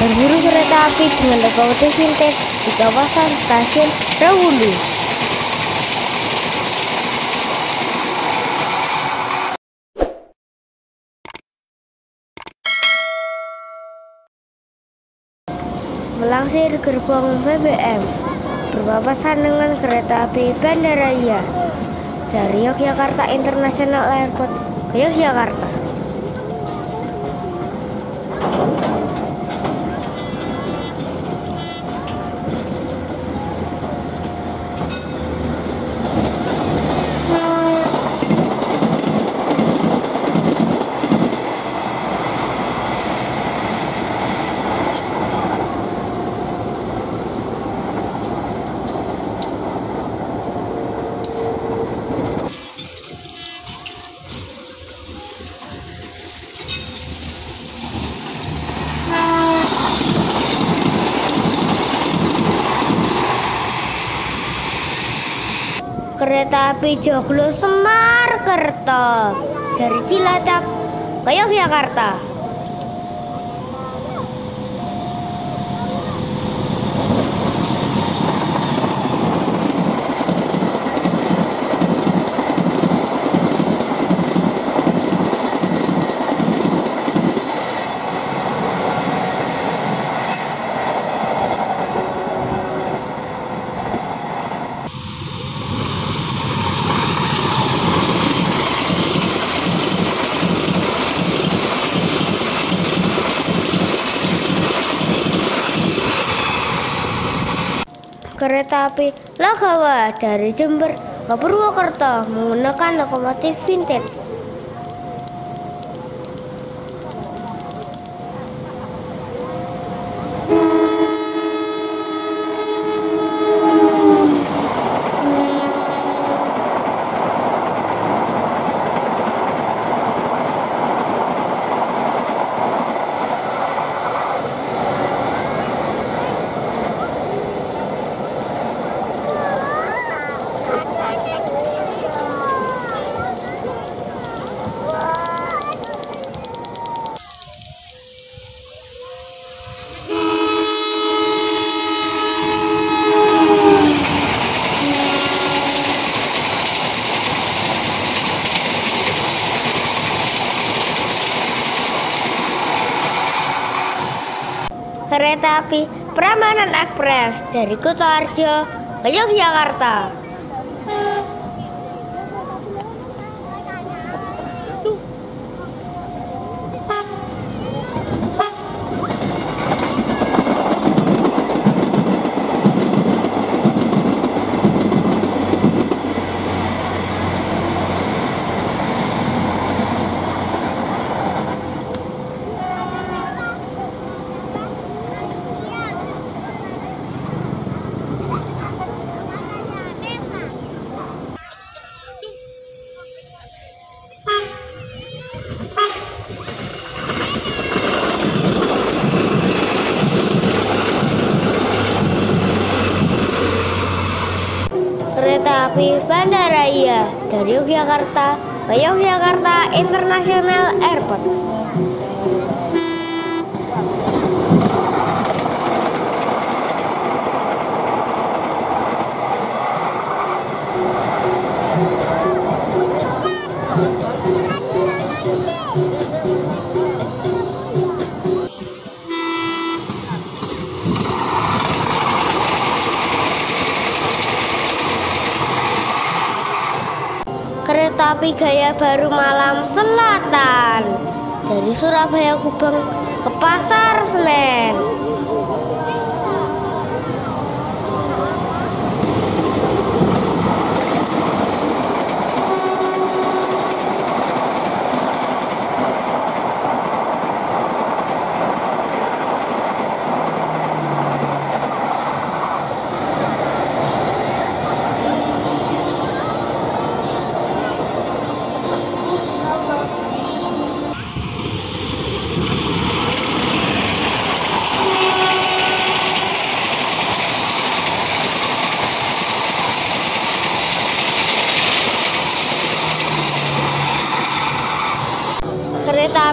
Berburu kereta api dengan lokomotif vintage di kawasan stasiun Rawulu. Melansir gerbong BBM berpapasan dengan kereta api Bandaraya dari Yogyakarta International Airport ke Yogyakarta. Kereta api Joglo Semar Kerto dari Cilacap ke Yogyakarta. Kereta api Lagawa dari Jember ke Purwokerto menggunakan lokomotif vintage. Kereta api Prambanan Express dari Kutoarjo ke Yogyakarta. Kereta api Bandaraya dari Yogyakarta ke Yogyakarta International Airport. Kereta api Gaya Baru Malam Selatan dari Surabaya Gubeng ke Pasar Senen.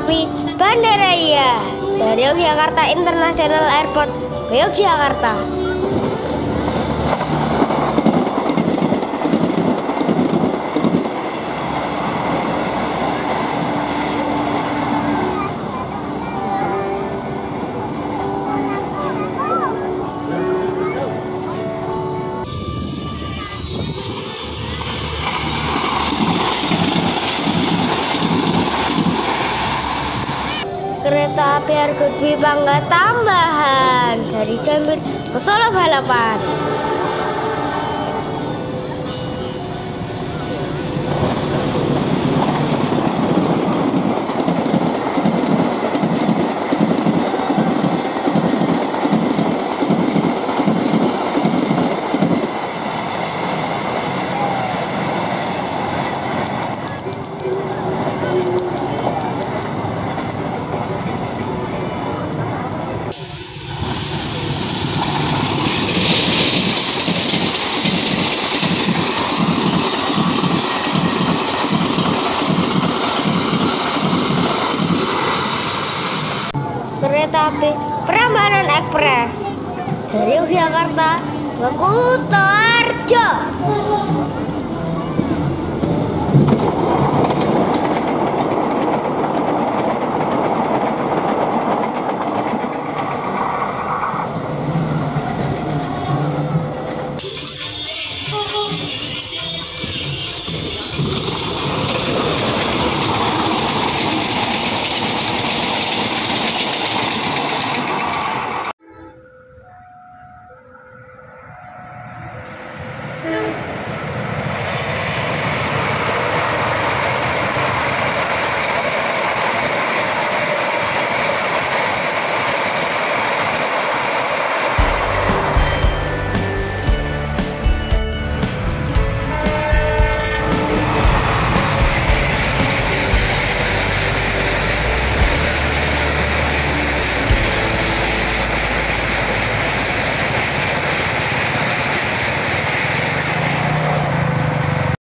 Api Bandaraya dari Yogyakarta International Airport Yogyakarta. Dwi Bangga tambahan dari Gambir ke Solo Balapan. Kereta api Prambanan Express dari Yogyakarta ke Kutoarjo.